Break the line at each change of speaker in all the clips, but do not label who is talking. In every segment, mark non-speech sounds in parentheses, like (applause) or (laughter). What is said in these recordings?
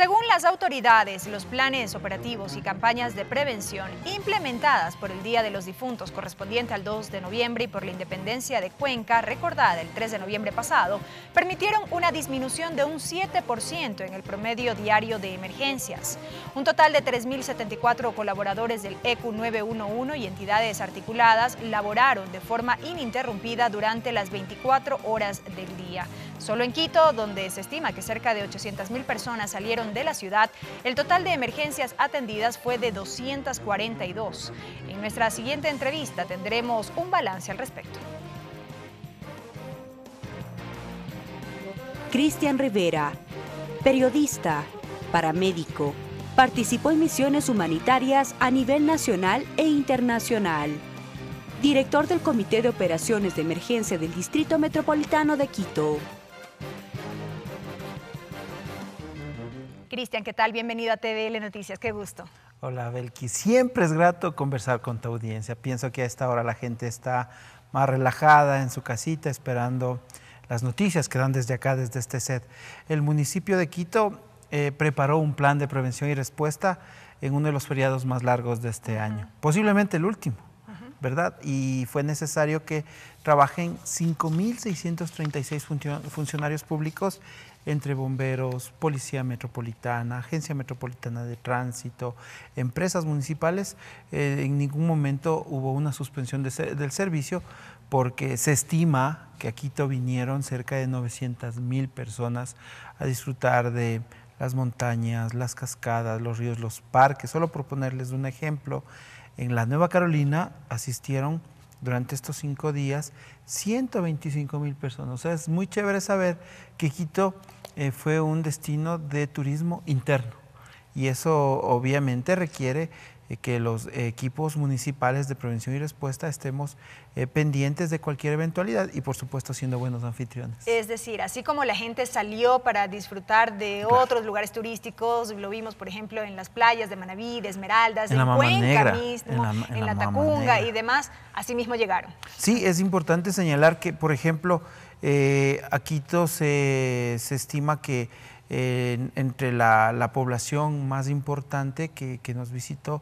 Según las autoridades, los planes operativos y campañas de prevención implementadas por el Día de los Difuntos correspondiente al 2 de noviembre y por la independencia de Cuenca, recordada el 3 de noviembre pasado, permitieron una disminución de un 7% en el promedio diario de emergencias. Un total de 3.074 colaboradores del ECU 911 y entidades articuladas laboraron de forma ininterrumpida durante las 24 horas del día. Solo en Quito, donde se estima que cerca de 800.000 personas salieron de la ciudad, el total de emergencias atendidas fue de 242. En nuestra siguiente entrevista tendremos un balance al respecto.
Cristian Rivera, periodista, paramédico, participó en misiones humanitarias a nivel nacional e internacional. Director del Comité de Operaciones de Emergencia del Distrito Metropolitano de Quito.
Cristian, ¿qué tal? Bienvenido a TVL Noticias, qué gusto.
Hola, Belki. Siempre es grato conversar con tu audiencia. Pienso que a esta hora la gente está más relajada en su casita esperando las noticias que dan desde acá, desde este set. El municipio de Quito eh, preparó un plan de prevención y respuesta en uno de los feriados más largos de este año, posiblemente el último, ¿verdad? Y fue necesario que trabajen 5.636 funcionarios públicos entre bomberos, Policía Metropolitana, Agencia Metropolitana de Tránsito, empresas municipales, eh, en ningún momento hubo una suspensión del servicio porque se estima que a Quito vinieron cerca de 900 mil personas a disfrutar de las montañas, las cascadas, los ríos, los parques. Solo por ponerles un ejemplo, en la Nueva Carolina asistieron durante estos cinco días 125 mil personas. O sea, es muy chévere saber que Quito eh, fue un destino de turismo interno y eso obviamente requiere que los equipos municipales de prevención y respuesta estemos eh, pendientes de cualquier eventualidad y por supuesto siendo buenos anfitriones.
Es decir, así como la gente salió para disfrutar de otros lugares turísticos, lo vimos por ejemplo en las playas de Manaví, de Esmeraldas, en,
la
Cuenca mismo, en la, Tacunga y demás, así mismo llegaron.
Sí, es importante señalar que por ejemplo eh, a Quito se, estima que entre la, población más importante que, nos visitó,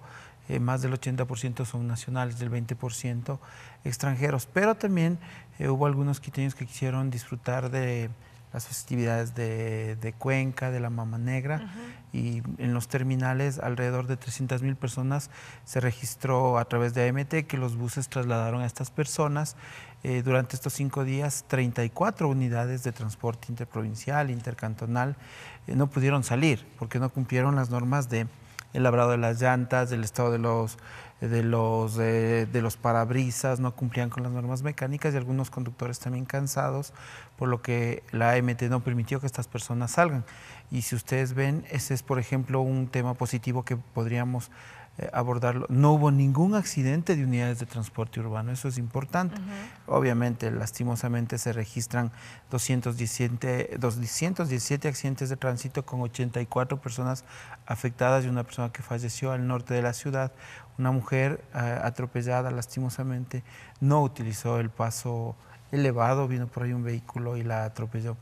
eh, más del 80% son nacionales, del 20% extranjeros, pero también eh, hubo algunos quiteños que quisieron disfrutar de las festividades de, Cuenca, de la Mama Negra, y en los terminales alrededor de 300 mil personas se registró a través de AMT que los buses trasladaron a estas personas eh, durante estos cinco días 34 unidades de transporte interprovincial, intercantonal, eh, no pudieron salir porque no cumplieron las normas de el labrado de las llantas, del estado de los, de los, de los parabrisas, no cumplían con las normas mecánicas y algunos conductores también cansados, por lo que la AMT no permitió que estas personas salgan. Y si ustedes ven, ese es, por ejemplo, un tema positivo que podríamos eh, abordarlo. No hubo ningún accidente de unidades de transporte urbano, eso es importante. Obviamente, lastimosamente se registran 217, 217 accidentes de tránsito con 84 personas afectadas y una persona que falleció al norte de la ciudad. Una mujer eh, atropellada lastimosamente no utilizó el paso elevado, vino por ahí un vehículo y la atropelló.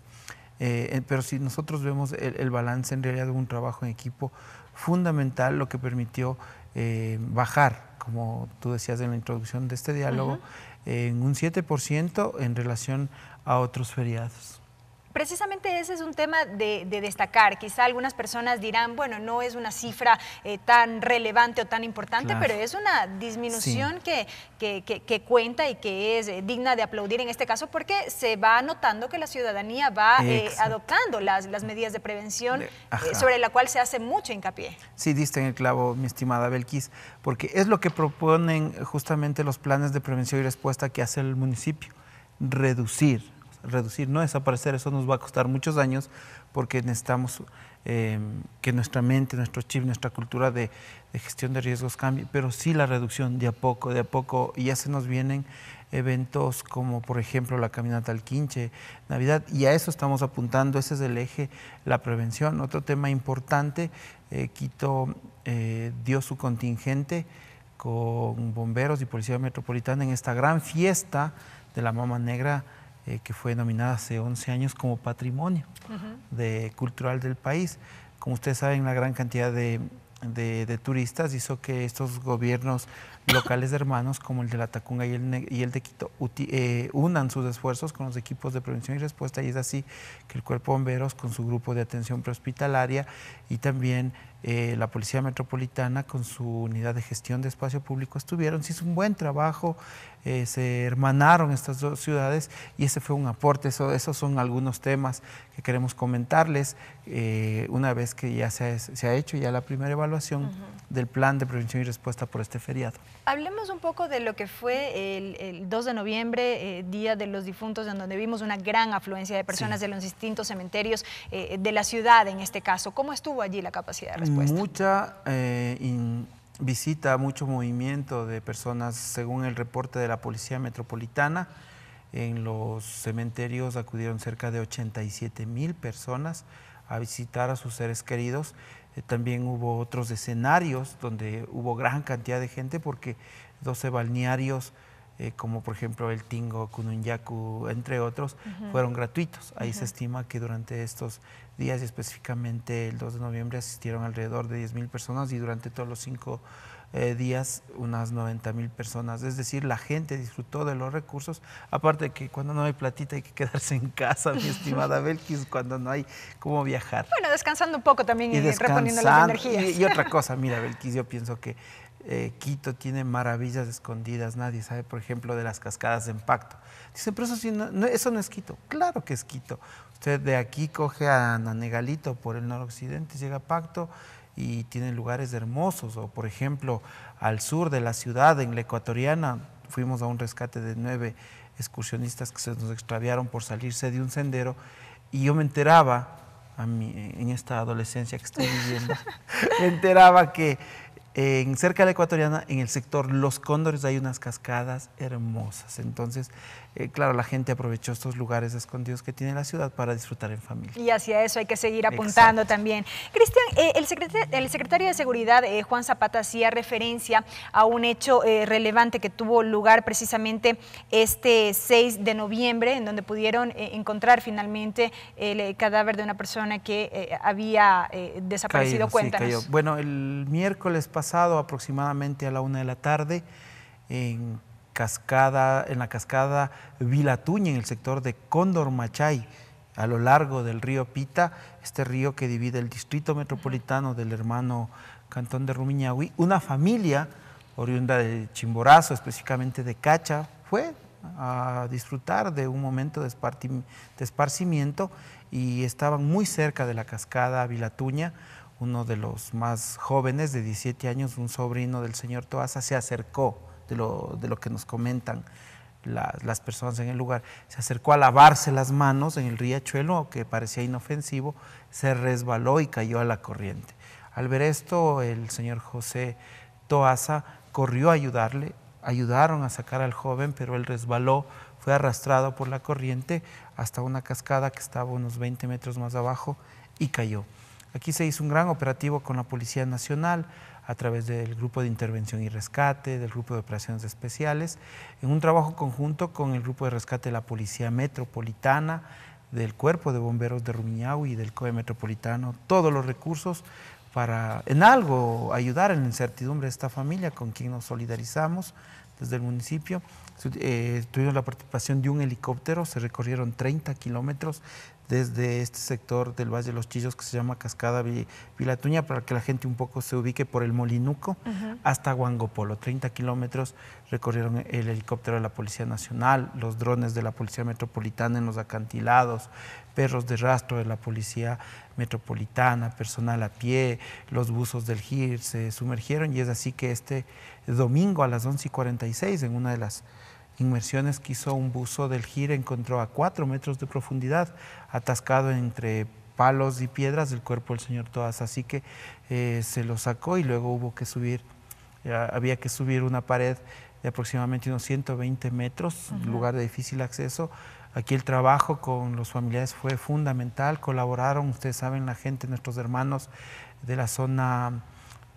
Eh, pero si nosotros vemos el, el balance en realidad de un trabajo en equipo fundamental, lo que permitió eh, bajar, como tú decías en la introducción de este diálogo, en un 7% en relación a otros feriados.
Precisamente ese es un tema de, destacar. Quizá algunas personas dirán, bueno, no es una cifra eh, tan relevante o tan importante, pero es una disminución que, que, cuenta y que es eh, digna de aplaudir en este caso porque se va notando que la ciudadanía va eh, adoptando las, las, medidas de prevención sobre la cual se hace mucho hincapié.
Sí, diste en el clavo, mi estimada Belkis, porque es lo que proponen justamente los planes de prevención y respuesta que hace el municipio, reducir reducir, no desaparecer, eso nos va a costar muchos años porque necesitamos eh, que nuestra mente, nuestro chip, nuestra cultura de, gestión de riesgos cambie, pero sí la reducción de a poco, de a poco, y ya se nos vienen eventos como por ejemplo la caminata al Quinche, Navidad, y a eso estamos apuntando, ese es el eje, la prevención. Otro tema importante, eh, Quito eh, dio su contingente con bomberos y policía metropolitana en esta gran fiesta de la Mama Negra eh, que fue nominada hace 11 años como patrimonio de, cultural del país. como ustedes saben, la gran cantidad de, de turistas hizo que estos gobiernos locales hermanos como el de la Tacunga y el, y el de Quito eh, unan sus esfuerzos con los equipos de prevención y respuesta y es así que el Cuerpo de Bomberos con su grupo de atención prehospitalaria y también eh, la Policía Metropolitana con su unidad de gestión de espacio público estuvieron, se hizo un buen trabajo, eh, se hermanaron estas dos ciudades y ese fue un aporte, eso, esos son algunos temas que queremos comentarles una vez que ya se ha, se ha, hecho ya la primera evaluación del plan de prevención y respuesta por este feriado.
Hablemos un poco de lo que fue el, 2 de noviembre, eh, Día de los Difuntos, en donde vimos una gran afluencia de personas de los distintos cementerios eh, de la ciudad en este caso. ¿Cómo estuvo allí la capacidad de respuesta?
Mucha eh, visita, mucho movimiento de personas, según el reporte de la Policía Metropolitana. En los cementerios acudieron cerca de 87 mil personas a visitar a sus seres queridos también hubo otros escenarios donde hubo gran cantidad de gente porque 12 balnearios, eh, como por ejemplo el Tingo, Kununyaku, entre otros, fueron gratuitos. Ahí se estima que durante estos días, y específicamente el 2 de noviembre, asistieron alrededor de 10 mil personas y durante todos los cinco eh, días unas 90 mil personas. Es decir, la gente disfrutó de los recursos, aparte de que cuando no hay platita hay que quedarse en casa, mi estimada Belkis, cuando no hay cómo viajar.
Bueno, descansando un poco también y, reponiendo las energías.
Y, otra (laughs) cosa, mira Belkis, yo pienso que eh, Quito tiene maravillas escondidas, nadie sabe, por ejemplo, de las cascadas de impacto. Dicen, pero eso, no, eso no es Quito. Claro que es Quito. Usted de aquí coge a Nanegalito por el noroccidente, llega a Pacto, y tienen lugares hermosos. O por ejemplo, al sur de la ciudad, en la ecuatoriana, fuimos a un rescate de nueve excursionistas que se nos extraviaron por salirse de un sendero y yo me enteraba, a mí, en esta adolescencia que estoy viviendo, (laughs) me enteraba que en, cerca de la ecuatoriana, en el sector Los Cóndores, hay unas cascadas hermosas. Entonces, eh, claro, la gente aprovechó estos lugares escondidos que tiene la ciudad para disfrutar en familia.
Y hacia eso hay que seguir apuntando también. Cristian, eh, el, secretario, de Seguridad, eh, Juan Zapata, hacía referencia a un hecho relevante que tuvo lugar precisamente este 6 de noviembre, en donde pudieron encontrar finalmente el cadáver de una persona que había desaparecido. Cuéntanos.
bueno, el miércoles pasado, aproximadamente a la una de la tarde, en cascada, en la cascada Vilatuña, en el sector de Cóndor Machay, a lo largo del río Pita, este río que divide el distrito metropolitano del hermano Cantón de Rumiñahui. Una familia oriunda de Chimborazo, específicamente de Cacha, fue a disfrutar de un momento de, esparcimiento y estaban muy cerca de la cascada Vilatuña. Uno de los más jóvenes, de 17 años, un sobrino del señor Toaza, se acercó de lo, de lo que nos comentan las personas en el lugar. Se acercó a lavarse las manos en el riachuelo, que parecía inofensivo, se resbaló y cayó a la corriente. Al ver esto, el señor José Toaza corrió a ayudarle, ayudaron a sacar al joven, pero él resbaló, fue arrastrado por la corriente hasta una cascada que estaba unos 20 metros más abajo y cayó. Aquí se hizo un gran operativo con la Policía Nacional, a través del Grupo de Intervención y Rescate, del Grupo de Operaciones Especiales, en un trabajo conjunto con el Grupo de Rescate de la Policía Metropolitana, del Cuerpo de Bomberos de Rumiñahui y del COE Metropolitano, todos los recursos para en algo ayudar en la incertidumbre de esta familia con quien nos solidarizamos desde el municipio. Eh, tuvimos la participación de un helicóptero, se recorrieron 30 kilómetros desde este sector del Valle de los Chillos que se llama Cascada Vilatuña para que la gente un poco se ubique por el Molinuco hasta Huangopolo. 30 kilómetros recorrieron el helicóptero de la Policía Nacional, los drones de la Policía Metropolitana en los acantilados, perros de rastro de la Policía Metropolitana, personal a pie, los buzos del GIR se sumergieron y es así que este domingo a las 11 y 46 en una de las inmersiones que hizo un buzo del GIR encontró a cuatro metros de profundidad, atascado entre palos y piedras del cuerpo del señor Toas. Así que eh, se lo sacó y luego hubo que subir, había que subir una pared de aproximadamente unos 120 metros, lugar de difícil acceso. Aquí el trabajo con los familiares fue fundamental, colaboraron, ustedes saben, la gente, nuestros hermanos de la zona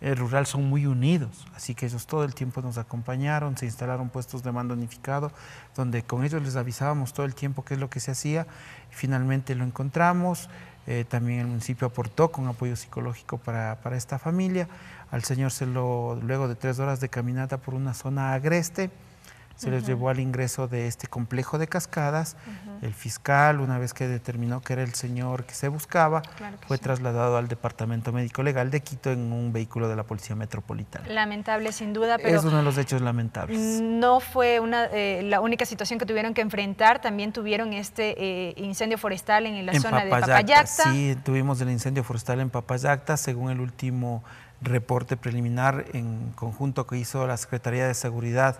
rural son muy unidos, así que ellos todo el tiempo nos acompañaron, se instalaron puestos de mando unificado, donde con ellos les avisábamos todo el tiempo qué es lo que se hacía, y finalmente lo encontramos, eh, también el municipio aportó con apoyo psicológico para, para, esta familia, al señor se lo, luego de tres horas de caminata por una zona agreste, se les llevó al ingreso de este complejo de cascadas. El fiscal, una vez que determinó que era el señor que se buscaba, fue trasladado al Departamento Médico Legal de Quito en un vehículo de la Policía Metropolitana.
Lamentable, sin duda, pero...
Es uno de los hechos lamentables.
No fue una, eh, la única situación que tuvieron que enfrentar, también tuvieron este eh, incendio forestal en la zona de Papayacta.
Sí, tuvimos el incendio forestal en Papayacta, según el último reporte preliminar en conjunto que hizo la Secretaría de Seguridad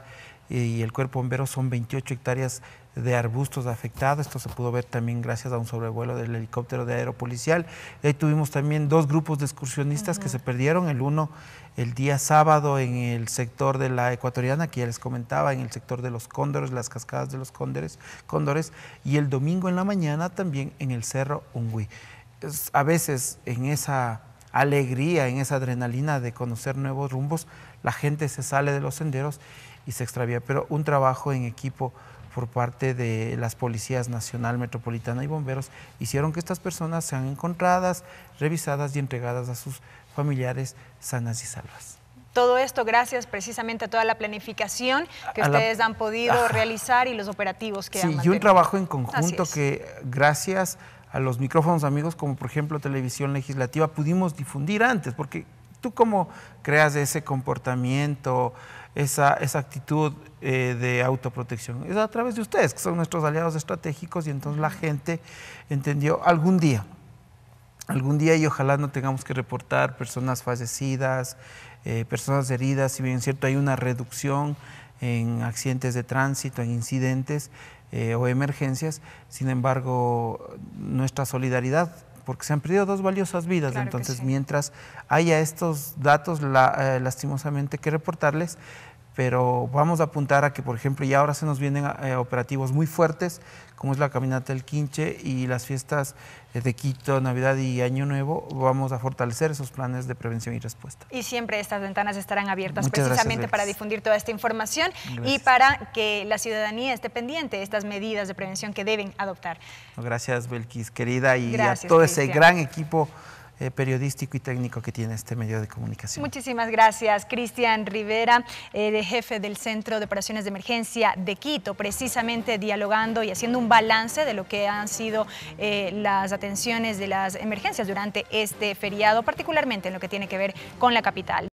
y el cuerpo bombero son 28 hectáreas de arbustos afectados. Esto se pudo ver también gracias a un sobrevuelo del helicóptero de aeropolicial. ahí tuvimos también dos grupos de excursionistas que se perdieron. El uno el día sábado en el sector de la ecuatoriana, que ya les comentaba, en el sector de los cóndores, las cascadas de los cóndores, cóndores y el domingo en la mañana también en el cerro Ungui. a veces en esa alegría, en esa adrenalina de conocer nuevos rumbos, la gente se sale de los senderos y se extravía, pero un trabajo en equipo por parte de las policías nacional, metropolitana y bomberos hicieron que estas personas sean encontradas, revisadas y entregadas a sus familiares sanas y salvas.
Todo esto gracias precisamente a toda la planificación que ustedes han podido realizar y los operativos que han
Sí, y un trabajo en conjunto que gracias a los micrófonos amigos como por ejemplo Televisión Legislativa pudimos difundir antes, porque tú cómo creas ese comportamiento, esa, esa actitud eh, de autoprotección. Es a través de ustedes, que son nuestros aliados estratégicos, y entonces la gente entendió algún día, algún día y ojalá no tengamos que reportar personas fallecidas, eh, personas heridas, si bien es cierto hay una reducción en accidentes de tránsito, en incidentes eh, o emergencias, sin embargo nuestra solidaridad porque se han perdido dos valiosas vidas. Entonces, mientras haya estos datos, eh, lastimosamente, que reportarles, pero vamos a apuntar a que, por ejemplo, ya ahora se nos vienen eh, operativos muy fuertes, como es la Caminata del Quinche y las fiestas eh, de Quito, Navidad y Año Nuevo, vamos a fortalecer esos planes de prevención y respuesta.
Y siempre estas ventanas estarán abiertas precisamente para difundir toda esta información y para que la ciudadanía esté pendiente de estas medidas de prevención que deben adoptar.
Gracias, Belkis, querida, y a todo ese gran equipo eh, periodístico y técnico que tiene este medio de comunicación.
Muchísimas gracias, Cristian Rivera, eh, de jefe del Centro de Operaciones de Emergencia de Quito, precisamente dialogando y haciendo un balance de lo que han sido eh, las atenciones de las emergencias durante este feriado, particularmente en lo que tiene que ver con la capital.